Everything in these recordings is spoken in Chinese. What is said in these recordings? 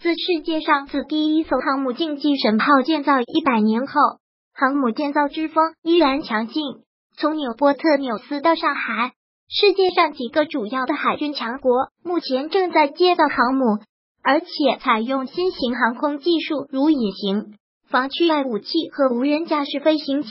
自世界上自第一艘航母竞技神炮建造一百年后，航母建造之风依然强劲。从纽波特纽斯到上海，世界上几个主要的海军强国目前正在建造航母，而且采用新型航空技术，如隐形、防区外武器和无人驾驶飞行器，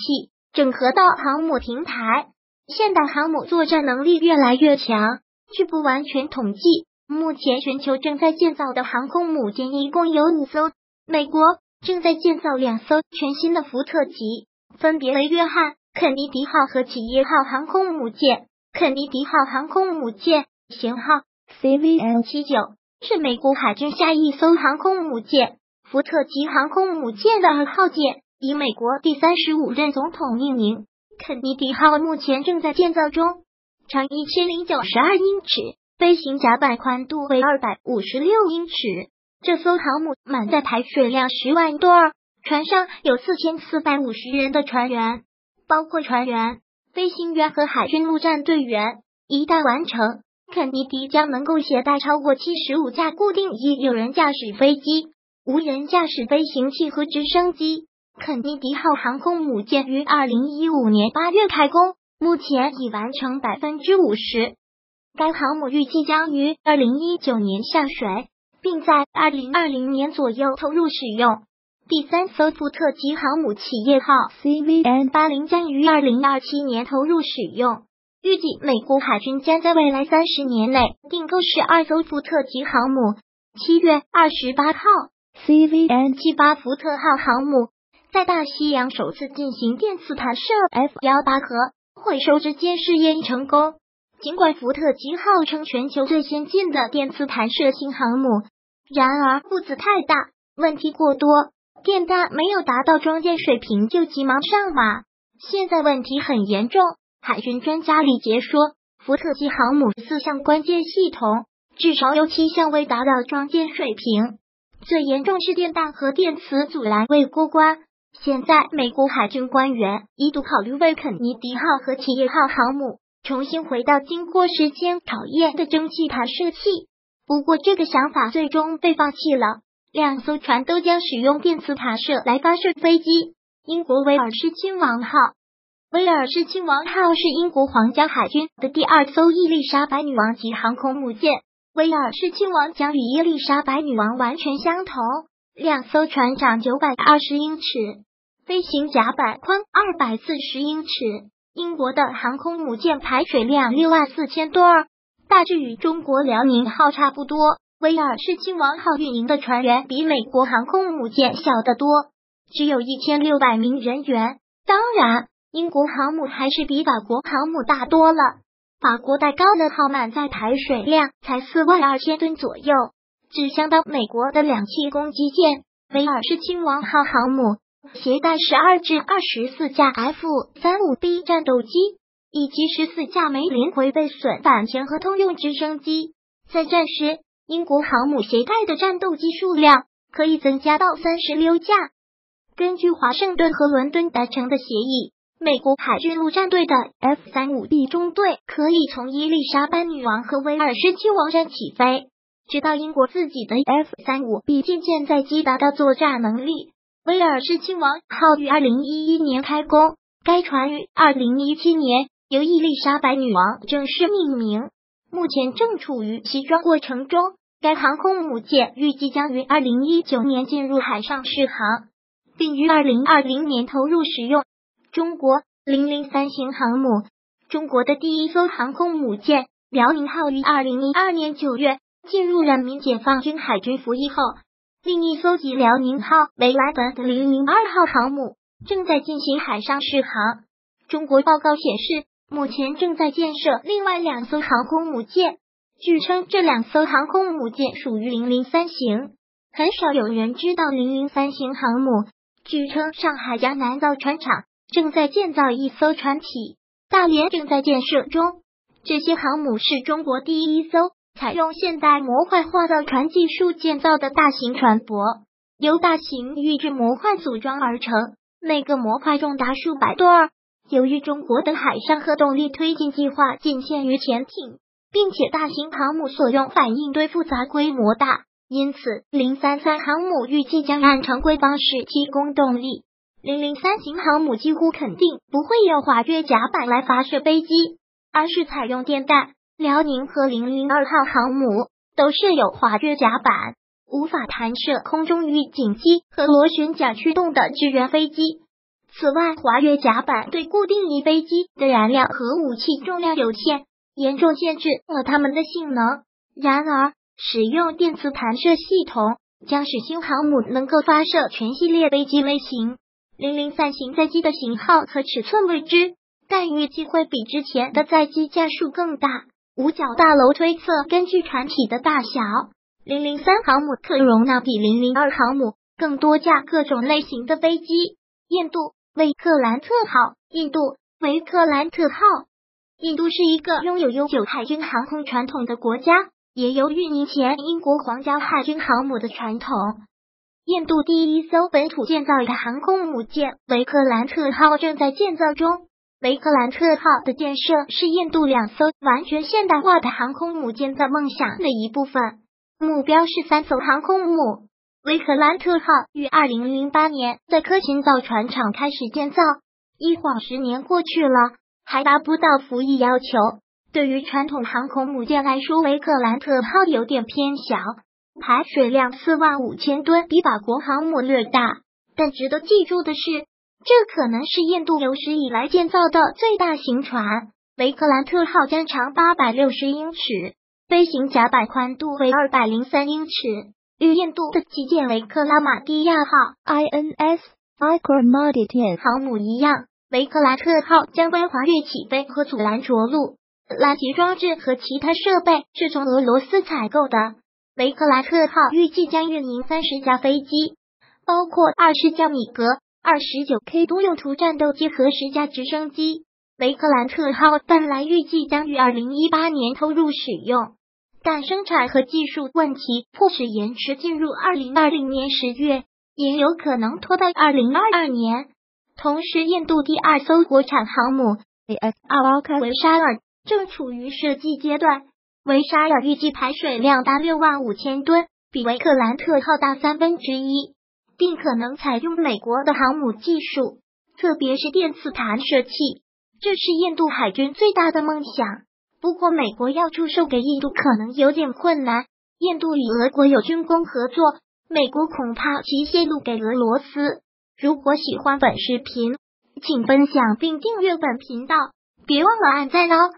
整合到航母平台。现代航母作战能力越来越强。据不完全统计。目前全球正在建造的航空母舰一共有五艘，美国正在建造两艘全新的福特级，分别为约翰肯尼迪号和企业号航空母舰。肯尼迪号航空母舰型号 CVN 七九是美国海军下一艘航空母舰，福特级航空母舰的二号舰以美国第三十五任总统命名。肯尼迪号目前正在建造中，长一千零九十二英尺。飞行甲板宽度为二百五十六英尺。这艘航母满载排水量十万吨，船上有四千四百五十人的船员，包括船员、飞行员和海军陆战队员。一旦完成，肯尼迪将能够携带超过七十五架固定翼有人驾驶飞机、无人驾驶飞行器和直升机。肯尼迪号航空母舰于二零一五年八月开工，目前已完成百分之五十。该航母预计将于二零一九年下水，并在二零二零年左右投入使用。第三艘福特级航母企业号 CVN 八零将于二零二七年投入使用。预计美国海军将在未来三十年内订购十二艘福特级航母。七月二十八号，CVN 七八福特号航母在大西洋首次进行电磁弹射 F 幺八核回收之间试验成功。尽管福特级号称全球最先进的电磁弹射型航母，然而步子太大，问题过多，电弹没有达到装舰水平就急忙上马，现在问题很严重。海军专家李杰说，福特级航母四项关键系统至少有七项未达到装舰水平，最严重是电弹和电磁阻拦未过关。现在美国海军官员一度考虑为肯尼迪号和企业号航母。重新回到经过时间考验的蒸汽弹射器，不过这个想法最终被放弃了。两艘船都将使用电磁弹射来发射飞机。英国威尔士亲王号，威尔士亲王号是英国皇家海军的第二艘伊丽莎白女王级航空母舰。威尔士亲王将与伊丽莎白女王完全相同，两艘船长九百二十英尺，飞行甲板宽二百四十英尺。英国的航空母舰排水量六万四千吨，大致与中国辽宁号差不多。威尔士亲王号运营的船员比美国航空母舰小得多，只有一千六百名人员。当然，英国航母还是比法国航母大多了。法国戴高乐号满载排水量才四万二千吨左右，只相当美国的两栖攻击舰。威尔士亲王号航母。携带十二至二十四架 F 三五 B 战斗机，以及十四架梅林回备损反潜和通用直升机。在战时，英国航母携带的战斗机数量可以增加到三十六架。根据华盛顿和伦敦达成的协议，美国海军陆战队的 F 三五 B 中队可以从伊丽莎白女王和威尔士亲王站起飞，直到英国自己的 F 三五 B 舰舰载机达到作战能力。威尔士亲王号于二零一一年开工，该船于二零一七年由伊丽莎白女王正式命名，目前正处于西装过程中。该航空母舰预计将于二零一九年进入海上试航，并于二零二零年投入使用。中国零零三型航母，中国的第一艘航空母舰辽宁号于二零一二年九月进入人民解放军海军服役后。另一艘级辽宁号为莱德的零零二号航母正在进行海上试航。中国报告显示，目前正在建设另外两艘航空母舰，据称这两艘航空母舰属于零零三型。很少有人知道零零三型航母。据称，上海江南造船厂正在建造一艘船体，大连正在建设中。这些航母是中国第一艘。采用现代模块化造船技术建造的大型船舶，由大型预制模块组装而成，每个模块重达数百吨。由于中国的海上核动力推进计划仅限于潜艇，并且大型航母所用反应堆复杂、规模大，因此零三三航母预计将按常规方式提供动力。零零三型航母几乎肯定不会用滑跃甲板来发射飞机，而是采用电弹。辽宁和零零二号航母都设有滑跃甲板，无法弹射空中预警机和螺旋桨驱动的支援飞机。此外，滑跃甲板对固定翼飞机的燃料和武器重量有限，严重限制了它们的性能。然而，使用电磁弹射系统将使新航母能够发射全系列飞机类型。零零三型载机的型号和尺寸未知，但预计会比之前的载机架数更大。五角大楼推测，根据船体的大小，零零三航母可容纳比零零二航母更多架各种类型的飞机。印度维克兰特号，印度维克兰特号，印度是一个拥有悠久海军航空传统的国家，也有运营前英国皇家海军航母的传统。印度第一艘本土建造的航空母舰维克兰特号正在建造中。维克兰特号的建设是印度两艘完全现代化的航空母舰的梦想的一部分，目标是三艘航空母。维克兰特号于二零零八年在科钦造船厂开始建造，一晃十年过去了，还达不到服役要求。对于传统航空母舰来说，维克兰特号有点偏小。排水量四万五千吨，比法国航母略大。但值得记住的是，这可能是印度有史以来建造的最大型船。维克兰特号将长八百六十英尺，飞行甲板宽度为二百零三英尺。与印度的旗舰维克拉玛蒂亚号 （INS Vikramaditya） 航母一样，维克兰特号将关滑跃起飞和阻拦着陆。拦截装置和其他设备是从俄罗斯采购的。维克兰特号预计将运营三十架飞机，包括二十架米格二十九 K 多用途战斗机和十架直升机。维克兰特号本来预计将于二零一八年投入使用，但生产和技术问题迫使延迟进入二零二零年十月，也有可能拖到二零二二年。同时，印度第二艘国产航母 AS 阿瓦卡维沙尔正处于设计阶段。维沙尔预计排水量达六万五千吨，比维克兰特号大三分之一，并可能采用美国的航母技术，特别是电磁弹射器。这是印度海军最大的梦想。不过，美国要出售给印度可能有点困难。印度与俄国有军工合作，美国恐怕其泄露给俄罗斯。如果喜欢本视频，请分享并订阅本频道，别忘了按赞哦。